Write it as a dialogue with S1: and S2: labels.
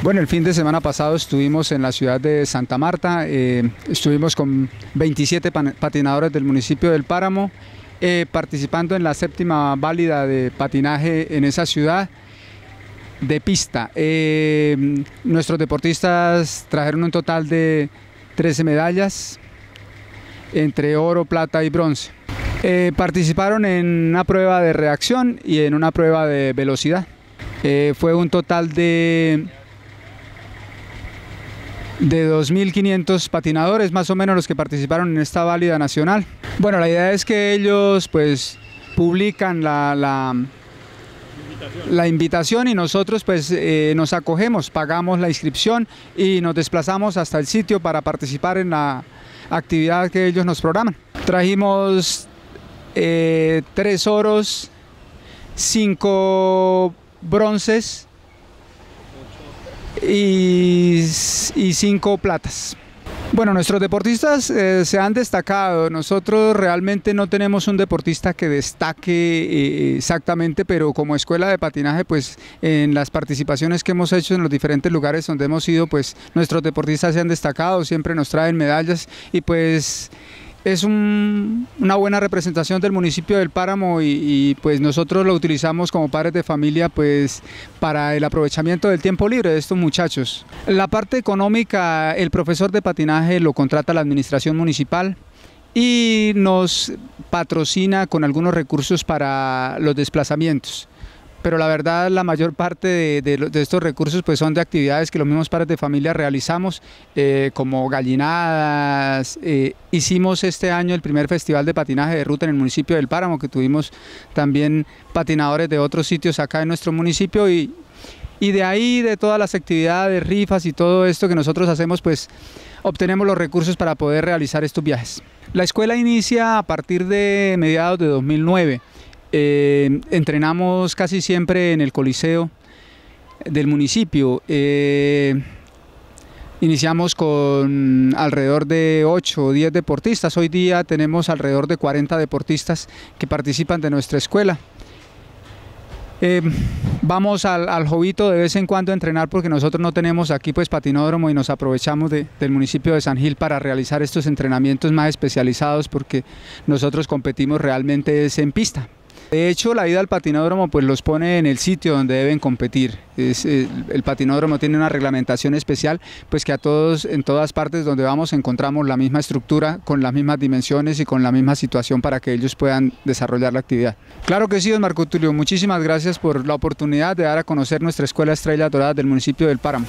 S1: Bueno, el fin de semana pasado estuvimos en la ciudad de Santa Marta, eh, estuvimos con 27 patinadores del municipio del Páramo, eh, participando en la séptima válida de patinaje en esa ciudad de pista. Eh, nuestros deportistas trajeron un total de 13 medallas, entre oro, plata y bronce. participaron en una prueba de reacción y en una prueba de velocidad. fue un total de de 2.500 patinadores, más o menos los que participaron en esta válida nacional. Bueno, la idea es que ellos pues publican la, la, invitación y nosotros pues eh, nos acogemos, pagamos la inscripción y nos desplazamos hasta el sitio para participar en la actividad que ellos nos programan. Trajimos eh, tres oros, cinco bronces, y, cinco platas. Bueno, nuestros deportistas eh, se han destacado. Nosotros realmente no tenemos un deportista que destaque eh, exactamente, pero como escuela de patinaje, pues en las participaciones que hemos hecho en los diferentes lugares donde hemos ido, pues nuestros deportistas se han destacado, siempre nos traen medallas y pues es una buena representación del municipio del Páramo y, pues nosotros lo utilizamos como padres de familia pues para el aprovechamiento del tiempo libre de estos muchachos. La parte económica, el profesor de patinaje lo contrata la administración municipal y nos patrocina con algunos recursos para los desplazamientos pero la verdad la mayor parte de, estos recursos pues son de actividades que los mismos padres de familia realizamos, eh, como gallinadas. Eh, hicimos este año el primer festival de patinaje de ruta en el municipio del Páramo, que tuvimos también patinadores de otros sitios acá en nuestro municipio y, y de ahí, de todas las actividades, rifas y todo esto que nosotros hacemos, pues obtenemos los recursos para poder realizar estos viajes. La escuela inicia a partir de mediados de 2009. Eh, entrenamos casi siempre en el Coliseo del municipio. Eh, iniciamos con alrededor de 8 o 10 deportistas. Hoy día tenemos alrededor de 40 deportistas que participan de nuestra escuela. Eh, vamos al, al, jovito de vez en cuando a entrenar porque nosotros no tenemos aquí pues patinódromo y nos aprovechamos del municipio de San Gil para realizar estos entrenamientos más especializados porque nosotros competimos realmente en pista. De hecho, la ida al patinódromo pues los pone en el sitio donde deben competir. Eh, el, patinódromo tiene una reglamentación especial, pues que a todos, en todas partes donde vamos encontramos la misma estructura, con las mismas dimensiones y con la misma situación para que ellos puedan desarrollar la actividad. Claro que sí, don Marco Tulio, muchísimas gracias por la oportunidad de dar a conocer nuestra Escuela Estrella Dorada del municipio del Páramo.